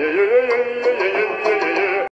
yeah, yeah,